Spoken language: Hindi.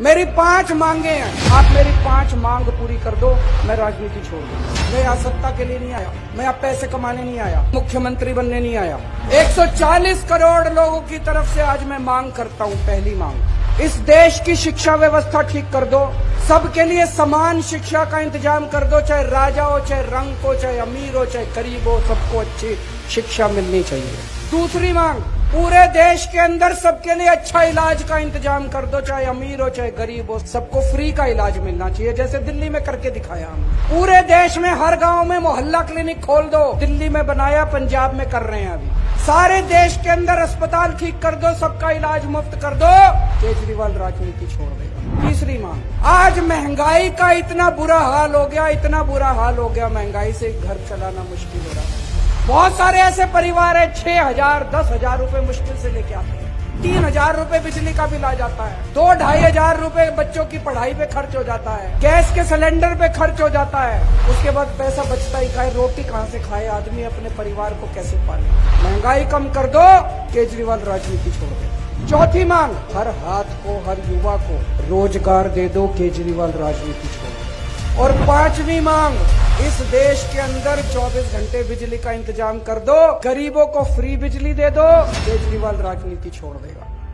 मेरी पाँच मांगे हैं। आप मेरी पाँच मांग पूरी कर दो, मैं राजनीति छोड़ दूँ। मैं यहाँ सत्ता के लिए नहीं आया। मैं यहाँ पैसे कमाने नहीं आया। मुख्यमंत्री बनने नहीं आया। 140 करोड़ लोगों की तरफ़ से आज मैं मांग करता हूँ, पहली मांग। इस देश की शिक्षा व्यवस्था ठीक कर दो। सबके लिए समान शिक्षा का इंतज़ाम कर दो, चाहे राजा हो, चाहे रंग हो, चाहे अमीर हो, चाहे गरीब हो, सबको अच्छी शिक्षा मिलनी चाहिए। दूसरी मांग पूरे देश के अंदर सबके लिए अच्छा इलाज का इंतज़ाम कर दो, चाहे अमीर हो, चाहे गरीब हो, सबको फ्री का इलाज मिलना चाहिए, जैसे दिल्ली में करके दिखाया हम पूरे देश में, हर गाँव में मोहल्ला क्लिनिक खोल दो, दिल्ली में बनाया, पंजाब में कर रहे हैं अभी। सारे देश के अंदर अस्पताल ठीक कर दो, सबका इलाज मुफ़्त कर दो। केजरीवाल राजनीति छोड़ देगा तीसरी मांग, आज महँगाई का इतना बुरा हाल हो गया, इतना बुरा हाल हो गया, महँगाई से घर चलाना मुश्किल हो रहा है। बहुत सारे ऐसे परिवार है, छह हज़ार, दस हज़ार रूपए मुश्किल से लेके आते हैं। तीन हज़ार रूपए बिजली का बिल आ जाता है। दो, ढाई हज़ार रूपए बच्चों की पढ़ाई पे खर्च हो जाता है। गैस के सिलेंडर पे खर्च हो जाता है। उसके बाद पैसा बचता ही खाए, रोटी कहाँ से खाए, आदमी अपने परिवार को कैसे पाले? महँगाई कम कर दो, केजरीवाल राजनीति छोड़ दे। चौथी मांग, हर हाथ को, हर युवा को रोज़गार दे दो, केजरीवाल राजनीति छोड़ दे। और पांचवी मांग इस देश के अंदर 24 घंटे बिजली का इंतज़ाम कर दो, गरीबों को फ्री बिजली दे दो, केजरीवाल राजनीति छोड़ देगा।